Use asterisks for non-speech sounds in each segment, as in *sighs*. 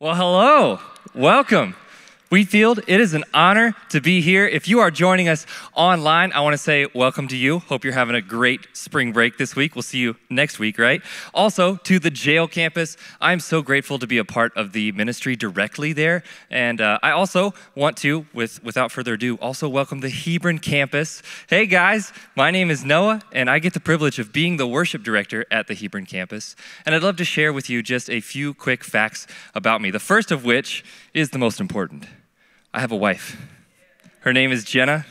Well, hello. Welcome. Wheatfield, it is an honor to be here. If you are joining us online, I want to say welcome to you. Hope you're having a great spring break this week. We'll see you next week, right? Also, to the jail campus, I'm so grateful to be a part of the ministry directly there. And uh, I also want to, with, without further ado, also welcome the Hebron campus. Hey guys, my name is Noah, and I get the privilege of being the worship director at the Hebron campus. And I'd love to share with you just a few quick facts about me. The first of which is the most important. I have a wife. Her name is Jenna,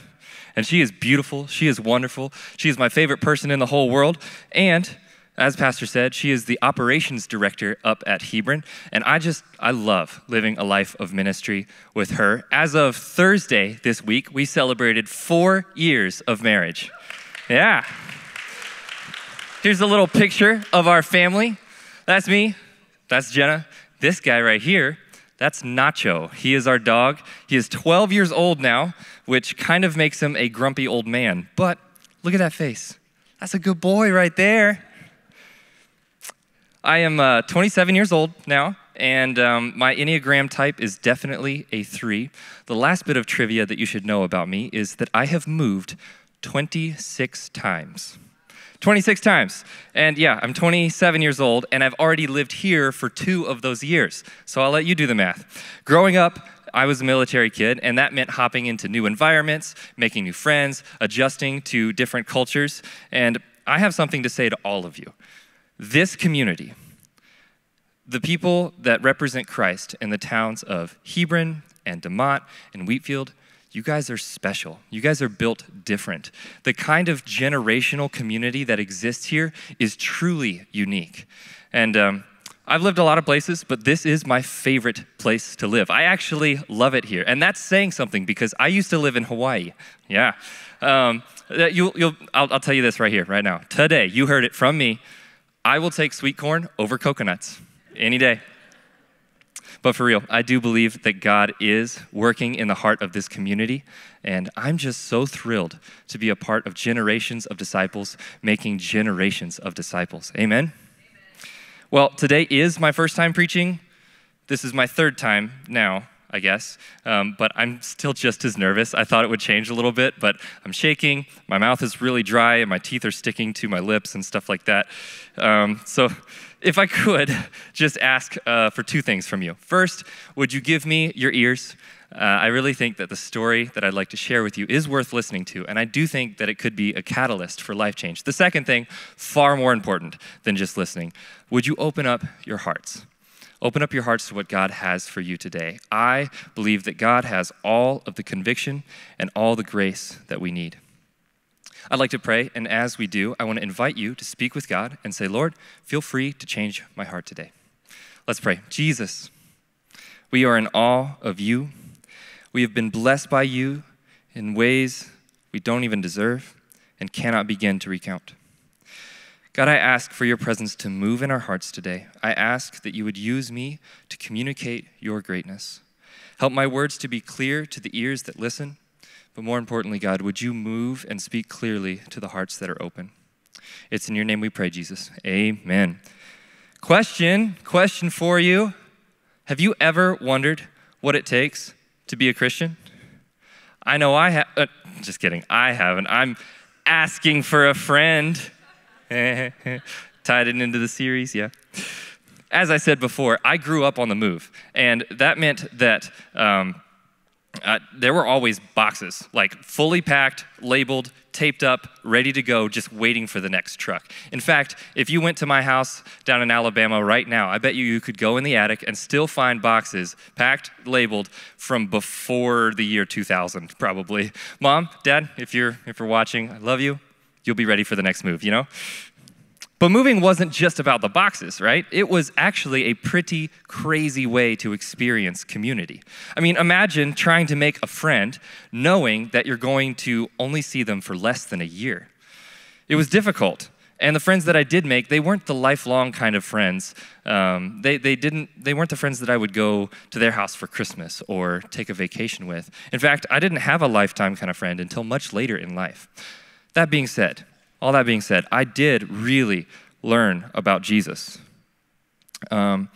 and she is beautiful. She is wonderful. She is my favorite person in the whole world. And as Pastor said, she is the operations director up at Hebron. And I just, I love living a life of ministry with her. As of Thursday this week, we celebrated four years of marriage. Yeah. Here's a little picture of our family. That's me. That's Jenna. This guy right here that's Nacho. He is our dog. He is 12 years old now, which kind of makes him a grumpy old man. But look at that face. That's a good boy right there. I am uh, 27 years old now, and um, my Enneagram type is definitely a three. The last bit of trivia that you should know about me is that I have moved 26 times. 26 times. And yeah, I'm 27 years old, and I've already lived here for two of those years. So I'll let you do the math. Growing up, I was a military kid, and that meant hopping into new environments, making new friends, adjusting to different cultures. And I have something to say to all of you. This community, the people that represent Christ in the towns of Hebron and DeMotte and Wheatfield, you guys are special. You guys are built different. The kind of generational community that exists here is truly unique. And um, I've lived a lot of places, but this is my favorite place to live. I actually love it here. And that's saying something because I used to live in Hawaii. Yeah. Um, you, will I'll, I'll tell you this right here, right now. Today, you heard it from me. I will take sweet corn over coconuts any day. But for real, I do believe that God is working in the heart of this community. And I'm just so thrilled to be a part of generations of disciples making generations of disciples. Amen? Amen. Well, today is my first time preaching. This is my third time now. I guess. Um, but I'm still just as nervous. I thought it would change a little bit, but I'm shaking. My mouth is really dry, and my teeth are sticking to my lips and stuff like that. Um, so if I could *laughs* just ask uh, for two things from you. First, would you give me your ears? Uh, I really think that the story that I'd like to share with you is worth listening to, and I do think that it could be a catalyst for life change. The second thing, far more important than just listening, would you open up your hearts? Open up your hearts to what God has for you today. I believe that God has all of the conviction and all the grace that we need. I'd like to pray, and as we do, I want to invite you to speak with God and say, Lord, feel free to change my heart today. Let's pray. Jesus, we are in awe of you. We have been blessed by you in ways we don't even deserve and cannot begin to recount. God, I ask for your presence to move in our hearts today. I ask that you would use me to communicate your greatness. Help my words to be clear to the ears that listen but more importantly, God, would you move and speak clearly to the hearts that are open? It's in your name we pray, Jesus. Amen. Question, question for you. Have you ever wondered what it takes to be a Christian? I know I have, uh, just kidding, I haven't. I'm asking for a friend. *laughs* Tied it into the series, yeah. As I said before, I grew up on the move, and that meant that um, uh, there were always boxes, like fully packed, labeled, taped up, ready to go, just waiting for the next truck. In fact, if you went to my house down in Alabama right now, I bet you you could go in the attic and still find boxes packed, labeled from before the year 2000, probably. Mom, Dad, if you're if you're watching, I love you. You'll be ready for the next move, you know? But moving wasn't just about the boxes, right? It was actually a pretty crazy way to experience community. I mean, imagine trying to make a friend knowing that you're going to only see them for less than a year. It was difficult. And the friends that I did make, they weren't the lifelong kind of friends. Um, they, they, didn't, they weren't the friends that I would go to their house for Christmas or take a vacation with. In fact, I didn't have a lifetime kind of friend until much later in life. That being said, all that being said, I did really learn about Jesus. Um,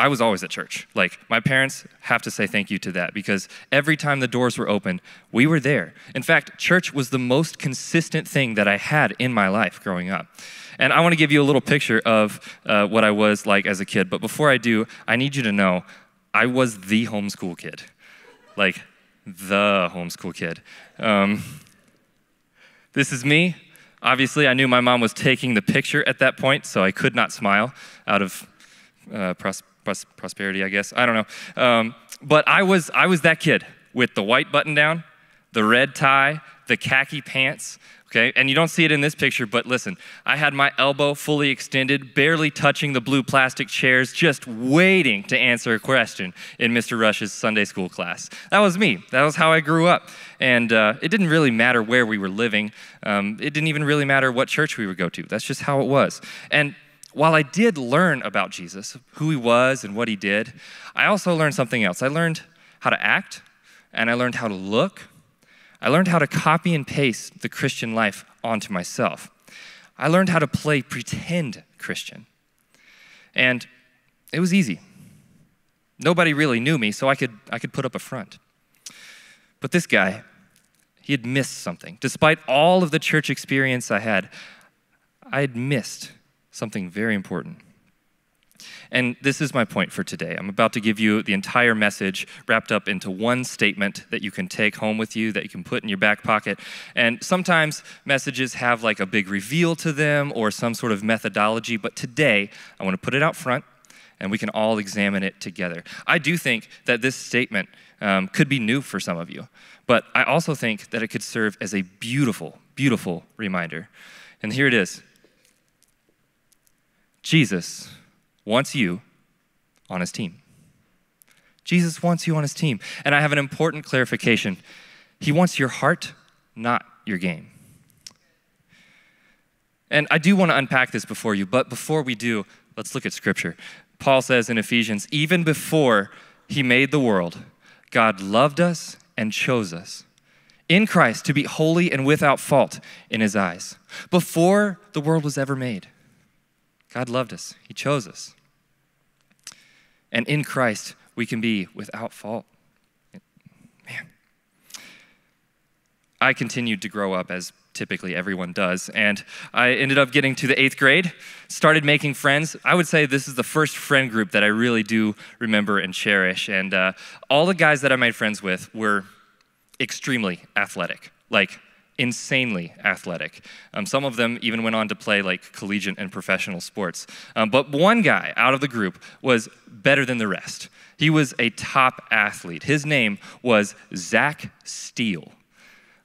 I was always at church. Like, my parents have to say thank you to that because every time the doors were open, we were there. In fact, church was the most consistent thing that I had in my life growing up. And I want to give you a little picture of uh, what I was like as a kid. But before I do, I need you to know I was the homeschool kid. Like, the homeschool kid. Um, this is me. Obviously, I knew my mom was taking the picture at that point, so I could not smile out of uh, pros- pros- prosperity, I guess. I don't know. Um, but I was, I was that kid with the white button down, the red tie, the khaki pants, okay? And you don't see it in this picture, but listen, I had my elbow fully extended, barely touching the blue plastic chairs, just waiting to answer a question in Mr. Rush's Sunday school class. That was me. That was how I grew up. And uh, it didn't really matter where we were living, um, it didn't even really matter what church we would go to. That's just how it was. And while I did learn about Jesus, who he was and what he did, I also learned something else. I learned how to act, and I learned how to look, I learned how to copy and paste the Christian life onto myself. I learned how to play pretend Christian. And it was easy. Nobody really knew me, so I could, I could put up a front. But this guy, he had missed something. Despite all of the church experience I had, I had missed something very important. And this is my point for today. I'm about to give you the entire message wrapped up into one statement that you can take home with you, that you can put in your back pocket. And sometimes messages have like a big reveal to them or some sort of methodology, but today I want to put it out front and we can all examine it together. I do think that this statement um, could be new for some of you, but I also think that it could serve as a beautiful, beautiful reminder. And here it is Jesus wants you on his team. Jesus wants you on his team. And I have an important clarification He wants your heart, not your game. And I do want to unpack this before you, but before we do, let's look at scripture. Paul says in Ephesians, even before he made the world, God loved us and chose us in Christ to be holy and without fault in his eyes. Before the world was ever made, God loved us, he chose us. And in Christ, we can be without fault. Man. I continued to grow up as typically everyone does. And I ended up getting to the eighth grade, started making friends. I would say this is the first friend group that I really do remember and cherish. And uh, all the guys that I made friends with were extremely athletic, like insanely athletic. Um, some of them even went on to play like collegiate and professional sports. Um, but one guy out of the group was better than the rest. He was a top athlete. His name was Zach Steele.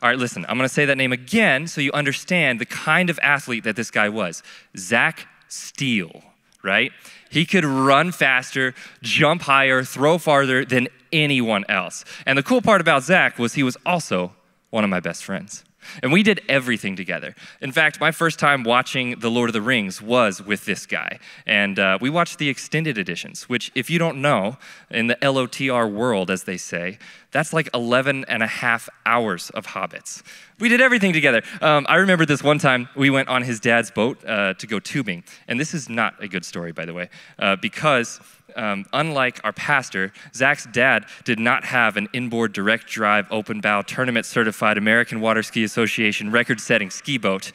All right, listen, I'm gonna say that name again so you understand the kind of athlete that this guy was. Zach Steele, right? He could run faster, jump higher, throw farther than anyone else. And the cool part about Zach was he was also one of my best friends. And we did everything together. In fact, my first time watching The Lord of the Rings was with this guy. And uh, we watched the extended editions, which, if you don't know, in the LOTR world, as they say, that's like 11 and a half hours of hobbits. We did everything together. Um, I remember this one time we went on his dad's boat uh, to go tubing. And this is not a good story, by the way, uh, because um, unlike our pastor, Zach's dad did not have an inboard direct drive, open bow, tournament certified American Water Ski Association record setting ski boat.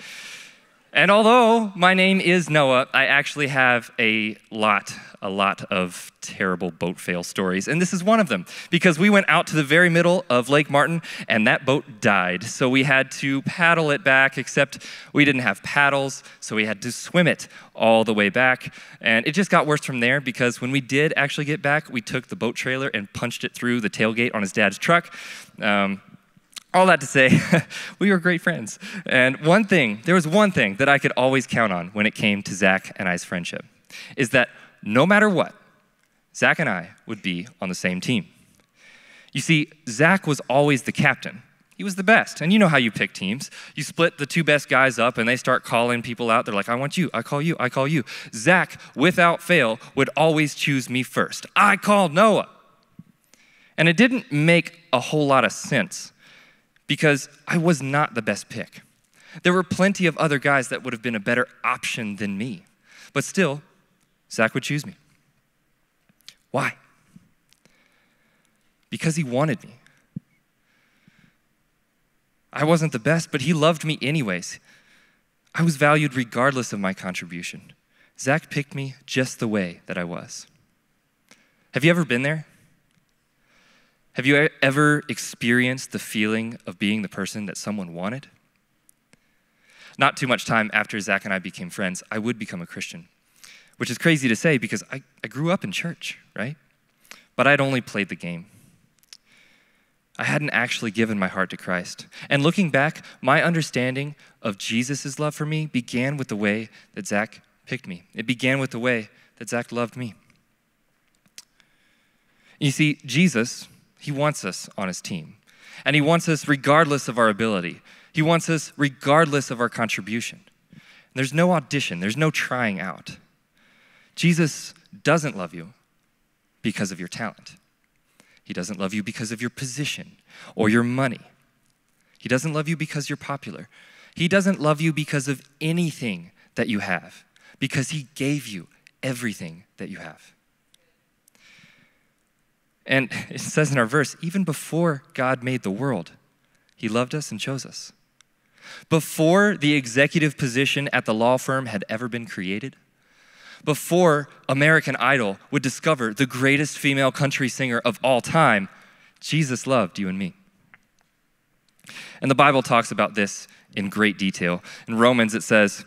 And although my name is Noah, I actually have a lot, a lot of terrible boat fail stories. And this is one of them because we went out to the very middle of Lake Martin and that boat died. So we had to paddle it back, except we didn't have paddles. So we had to swim it all the way back. And it just got worse from there because when we did actually get back, we took the boat trailer and punched it through the tailgate on his dad's truck. Um, all that to say, *laughs* we were great friends. And one thing, there was one thing that I could always count on when it came to Zach and I's friendship, is that no matter what, Zach and I would be on the same team. You see, Zach was always the captain. He was the best. And you know how you pick teams. You split the two best guys up and they start calling people out. They're like, I want you, I call you, I call you. Zach, without fail, would always choose me first. I called Noah. And it didn't make a whole lot of sense because I was not the best pick. There were plenty of other guys that would have been a better option than me. But still, Zach would choose me. Why? Because he wanted me. I wasn't the best, but he loved me anyways. I was valued regardless of my contribution. Zach picked me just the way that I was. Have you ever been there? Have you ever experienced the feeling of being the person that someone wanted? Not too much time after Zach and I became friends, I would become a Christian, which is crazy to say because I, I grew up in church, right? But I'd only played the game. I hadn't actually given my heart to Christ. And looking back, my understanding of Jesus' love for me began with the way that Zach picked me. It began with the way that Zach loved me. You see, Jesus, he wants us on his team. And he wants us regardless of our ability. He wants us regardless of our contribution. There's no audition, there's no trying out. Jesus doesn't love you because of your talent. He doesn't love you because of your position or your money. He doesn't love you because you're popular. He doesn't love you because of anything that you have, because He gave you everything that you have. And *laughs* it says in our verse, even before God made the world, He loved us and chose us. Before the executive position at the law firm had ever been created, before American Idol would discover the greatest female country singer of all time, Jesus loved you and me. And the Bible talks about this in great detail. In Romans, it says,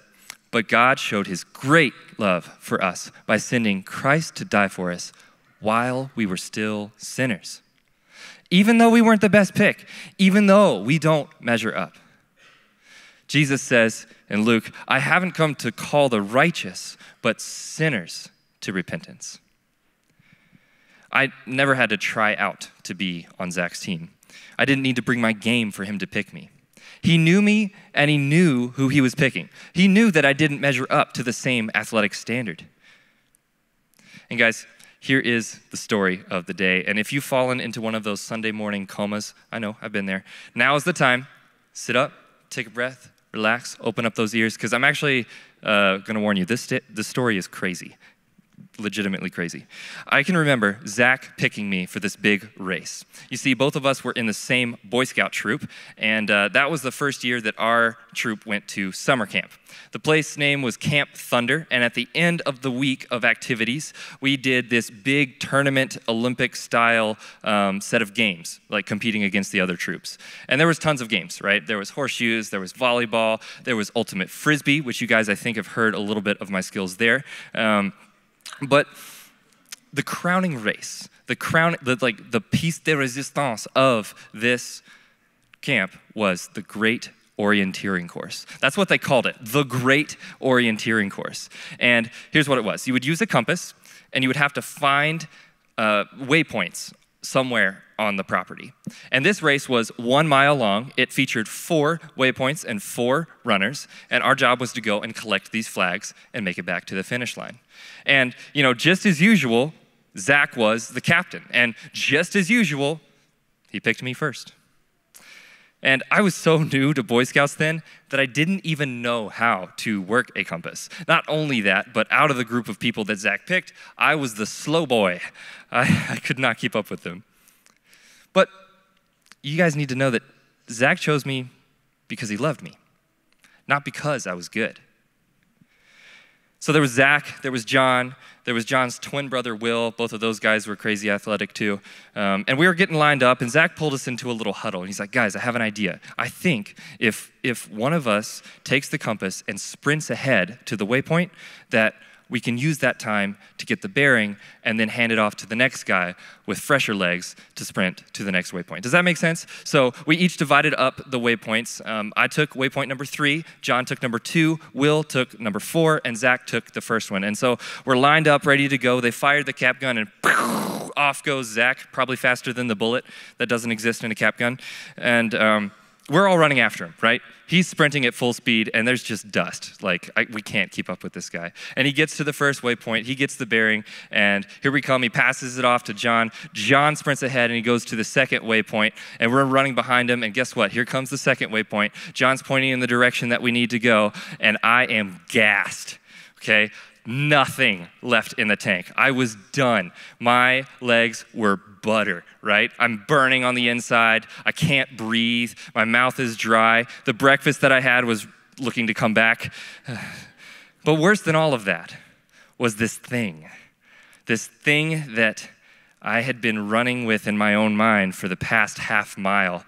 But God showed his great love for us by sending Christ to die for us while we were still sinners. Even though we weren't the best pick, even though we don't measure up. Jesus says in Luke, I haven't come to call the righteous, but sinners to repentance. I never had to try out to be on Zach's team. I didn't need to bring my game for him to pick me. He knew me and he knew who he was picking. He knew that I didn't measure up to the same athletic standard. And guys, here is the story of the day. And if you've fallen into one of those Sunday morning comas, I know, I've been there. Now is the time. Sit up, take a breath, relax, open up those ears, because I'm actually uh, going to warn you, this, this story is crazy legitimately crazy. I can remember Zach picking me for this big race. You see, both of us were in the same Boy Scout troop, and uh, that was the first year that our troop went to summer camp. The place name was Camp Thunder, and at the end of the week of activities, we did this big tournament, Olympic style um, set of games, like competing against the other troops. And there was tons of games, right? There was horseshoes, there was volleyball, there was ultimate frisbee, which you guys I think have heard a little bit of my skills there. Um, but the crowning race, the crown, the, like the piece de resistance of this camp was the Great Orienteering Course. That's what they called it, the Great Orienteering Course. And here's what it was: you would use a compass, and you would have to find uh, waypoints somewhere on the property. And this race was one mile long. It featured four waypoints and four runners. And our job was to go and collect these flags and make it back to the finish line. And, you know, just as usual, Zach was the captain. And just as usual, he picked me first. And I was so *laughs* new to Boy Scouts then that I didn't even know how to work a compass. Not only that, but out of the group of people that Zach picked, I was the slow boy. *laughs* I, I could not keep up with them. But you guys need to know that Zach chose me because he loved me, not because I was good. So there was Zach, there was John, there was John's twin brother Will. Both of those guys were crazy athletic too. Um, and we were getting lined up, and Zach pulled us into a little huddle. And he's like, Guys, I have an idea. I think if, if one of us takes the compass and sprints ahead to the waypoint, that we can use that time to get the bearing and then hand it off to the next guy with fresher legs to sprint to the next waypoint. Does that make sense? So we each divided up the waypoints. Um, I took waypoint number three, John took number two, Will took number four, and Zach took the first one. And so we're lined up, ready to go. They fired the cap gun and *laughs* off goes Zach, probably faster than the bullet that doesn't exist in a cap gun. And um, we're all running after him, right? He's sprinting at full speed, and there's just dust. Like, I, we can't keep up with this guy. And he gets to the first waypoint, he gets the bearing, and here we come. He passes it off to John. John sprints ahead, and he goes to the second waypoint, and we're running behind him. And guess what? Here comes the second waypoint. John's pointing in the direction that we need to go, and I am gassed, okay? Nothing left in the tank. I was done. My legs were butter, right? I'm burning on the inside. I can't breathe. My mouth is dry. The breakfast that I had was looking to come back. *sighs* But worse than all of that was this thing, this thing that I had been running with in my own mind for the past half mile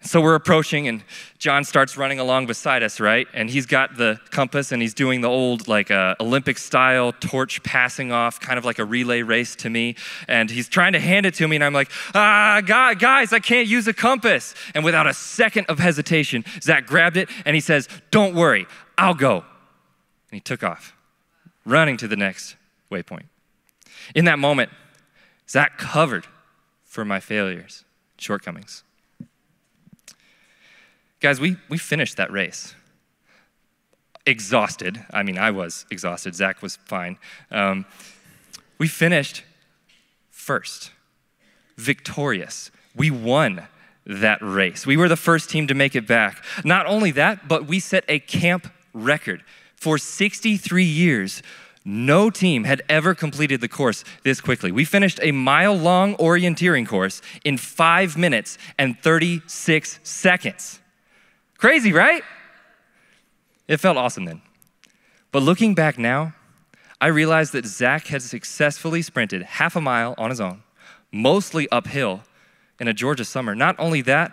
so we're approaching, and John starts running along beside us, right? And he's got the compass, and he's doing the old, like, uh, Olympic style torch passing off, kind of like a relay race to me. And he's trying to hand it to me, and I'm like, ah, guys, I can't use a compass. And without a second of hesitation, Zach grabbed it, and he says, Don't worry, I'll go. And he took off, running to the next waypoint. In that moment, Zach covered for my failures, shortcomings. Guys, we, we finished that race. Exhausted. I mean, I was exhausted. Zach was fine. Um, we finished first, victorious. We won that race. We were the first team to make it back. Not only that, but we set a camp record. For 63 years, no team had ever completed the course this quickly. We finished a mile long orienteering course in five minutes and 36 seconds. Crazy, right? It felt awesome then. But looking back now, I realized that Zach had successfully sprinted half a mile on his own, mostly uphill in a Georgia summer. Not only that,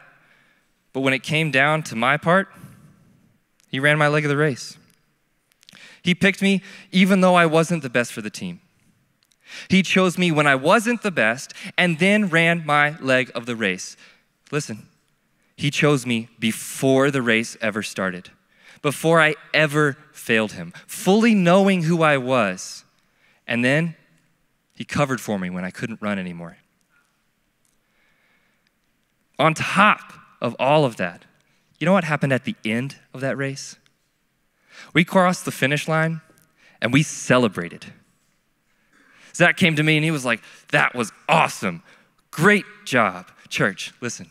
but when it came down to my part, he ran my leg of the race. He picked me even though I wasn't the best for the team. He chose me when I wasn't the best and then ran my leg of the race. Listen, he chose me before the race ever started, before I ever failed him, fully knowing who I was. And then he covered for me when I couldn't run anymore. On top of all of that, you know what happened at the end of that race? We crossed the finish line and we celebrated. Zach came to me and he was like, That was awesome. Great job. Church, listen,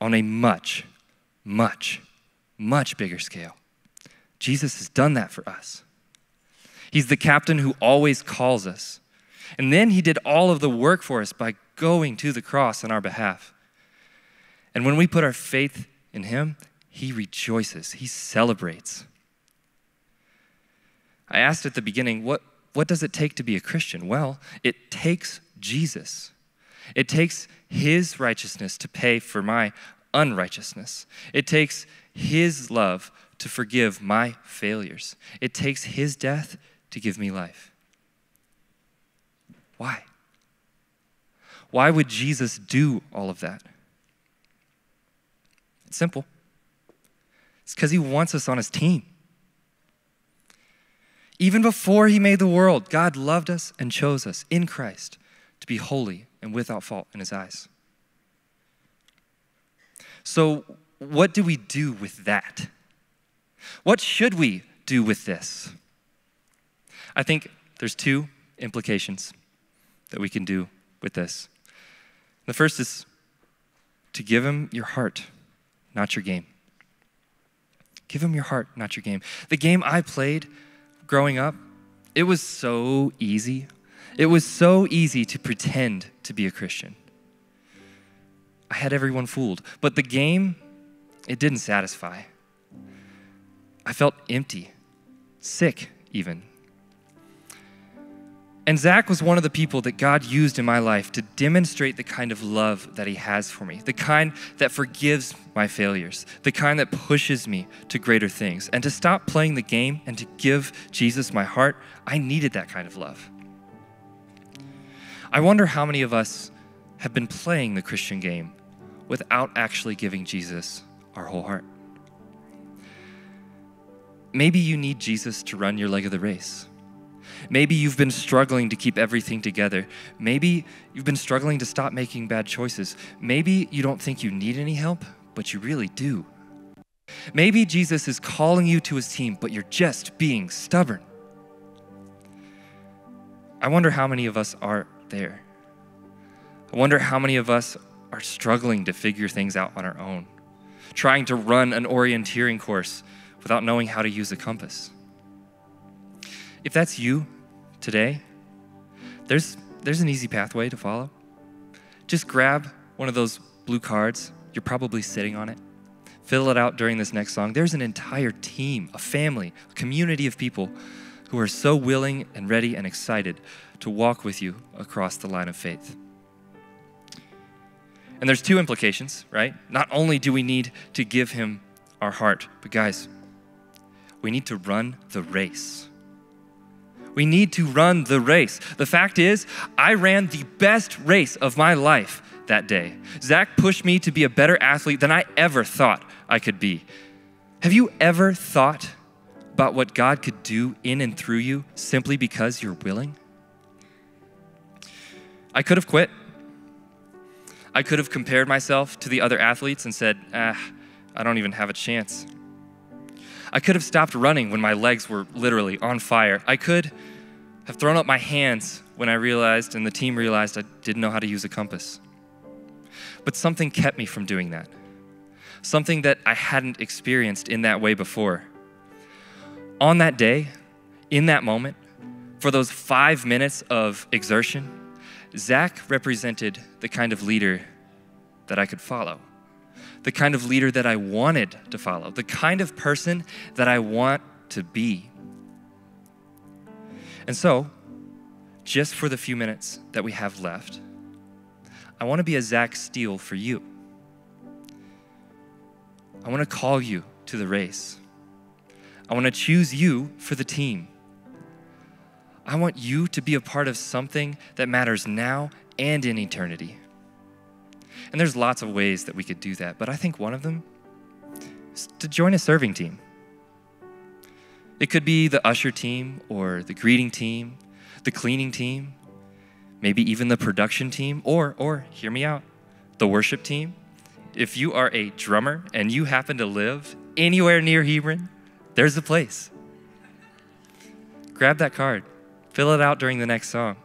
on a much, much, much bigger scale. Jesus has done that for us. He's the captain who always calls us. And then he did all of the work for us by going to the cross on our behalf. And when we put our faith in him, he rejoices, he celebrates. I asked at the beginning, what, what does it take to be a Christian? Well, it takes Jesus. It takes his righteousness to pay for my unrighteousness. It takes his love to forgive my failures. It takes his death to give me life. Why? Why would Jesus do all of that? It's simple. It's because he wants us on his team. Even before he made the world, God loved us and chose us in Christ to be holy and without fault in his eyes. So, what do we do with that? What should we do with this? I think there's two implications that we can do with this. The first is to give him your heart, not your game. Give him your heart, not your game. The game I played growing up, it was so easy. It was so easy to pretend to be a Christian. I had everyone fooled. But the game, it didn't satisfy. I felt empty, sick even. And Zach was one of the people that God used in my life to demonstrate the kind of love that He has for me, the kind that forgives my failures, the kind that pushes me to greater things. And to stop playing the game and to give Jesus my heart, I needed that kind of love. I wonder how many of us have been playing the Christian game without actually giving Jesus our whole heart. Maybe you need Jesus to run your leg of the race. Maybe you've been struggling to keep everything together. Maybe you've been struggling to stop making bad choices. Maybe you don't think you need any help, but you really do. Maybe Jesus is calling you to his team, but you're just being stubborn. I wonder how many of us are there. I wonder how many of us are struggling to figure things out on our own, trying to run an orienteering course without knowing how to use a compass. if that's you today, there's, there's an easy pathway to follow. Just grab one of those blue cards. You're probably sitting on it. Fill it out during this next song. There's an entire team, a family, a community of people who are so willing and ready and excited to walk with you across the line of faith. And there's two implications, right? Not only do we need to give him our heart, but guys, we need to run the race. We need to run the race. The fact is, I ran the best race of my life that day. Zach pushed me to be a better athlete than I ever thought I could be. Have you ever thought about what God could do in and through you simply because you're willing? I could have quit. I could have compared myself to the other athletes and said, ah, I don't even have a chance. I could have stopped running when my legs were literally on fire. I could have thrown up my hands when I realized and the team realized I didn't know how to use a compass. But something kept me from doing that. Something that I hadn't experienced in that way before. On that day, in that moment, for those five minutes of exertion, Zach represented the kind of leader that I could follow, the kind of leader that I wanted to follow, the kind of person that I want to be. And so, just for the few minutes that we have left, I want to be a Zach Steele for you. I want to call you to the race. I want to choose you for the team. I want you to be a part of something that matters now and in eternity. And there's lots of ways that we could do that, but I think one of them is to join a serving team. It could be the usher team or the greeting team, the cleaning team, maybe even the production team, or, or, hear me out, the worship team. If you are a drummer and you happen to live anywhere near Hebron, there's a place. Grab that card. Fill it out during the next song.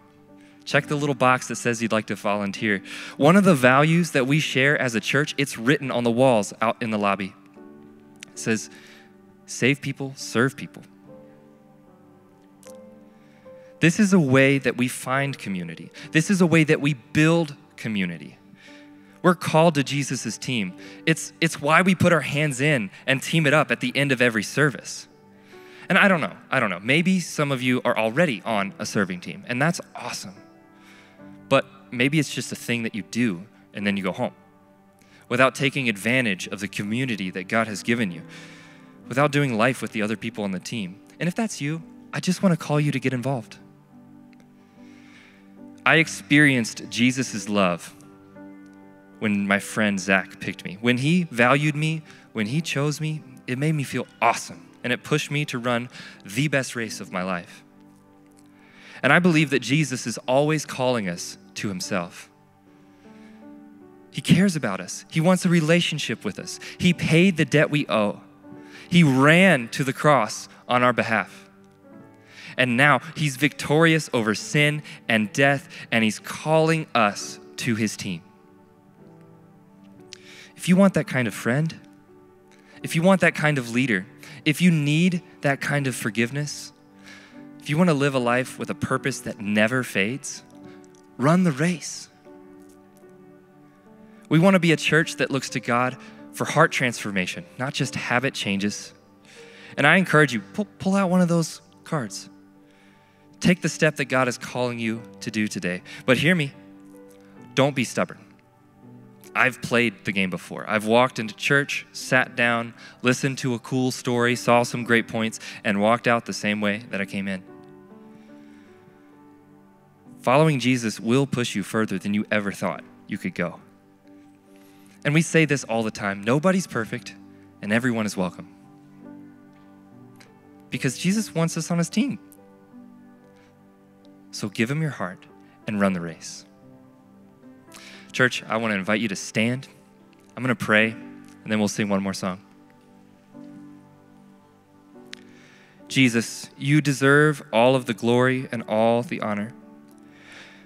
Check the little box that says you'd like to volunteer. One of the values that we share as a church, it's written on the walls out in the lobby. It says, save people, serve people. This is a way that we find community. This is a way that we build community. We're called to Jesus' team. It's, it's why we put our hands in and team it up at the end of every service. And I don't know, I don't know. Maybe some of you are already on a serving team, and that's awesome. But maybe it's just a thing that you do and then you go home without taking advantage of the community that God has given you, without doing life with the other people on the team. And if that's you, I just want to call you to get involved. I experienced Jesus' love when my friend Zach picked me. When he valued me, when he chose me, it made me feel awesome and it pushed me to run the best race of my life. And I believe that Jesus is always calling us to himself. He cares about us. He wants a relationship with us. He paid the debt we owe. He ran to the cross on our behalf. And now he's victorious over sin and death, and he's calling us to his team. If you want that kind of friend, if you want that kind of leader, if you need that kind of forgiveness, if you want to live a life with a purpose that never fades, run the race. We want to be a church that looks to God for heart transformation, not just habit changes. And I encourage you, pull, pull out one of those cards. Take the step that God is calling you to do today. But hear me, don't be stubborn. I've played the game before. I've walked into church, sat down, listened to a cool story, saw some great points, and walked out the same way that I came in. Following Jesus will push you further than you ever thought you could go. And we say this all the time nobody's perfect, and everyone is welcome. Because Jesus wants us on his team. So give him your heart and run the race. Church, I want to invite you to stand. I'm going to pray, and then we'll sing one more song. Jesus, you deserve all of the glory and all the honor.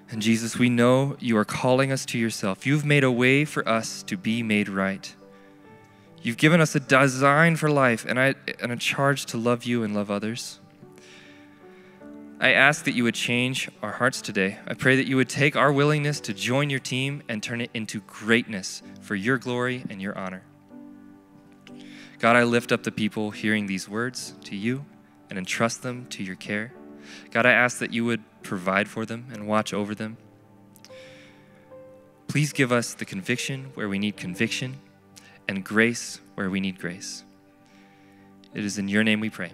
And Jesus, we know you are calling us to yourself. You've made a way for us to be made right. You've given us a design for life and, I, and a charge to love you and love others. I ask that you would change our hearts today. I pray that you would take our willingness to join your team and turn it into greatness for your glory and your honor. God, I lift up the people hearing these words to you and entrust them to your care. God, I ask that you would provide for them and watch over them. Please give us the conviction where we need conviction and grace where we need grace. It is in your name we pray.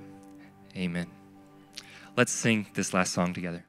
Amen. Let's sing this last song together.